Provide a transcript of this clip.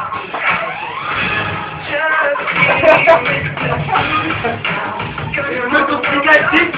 Just keep it down. You're a little thing I did.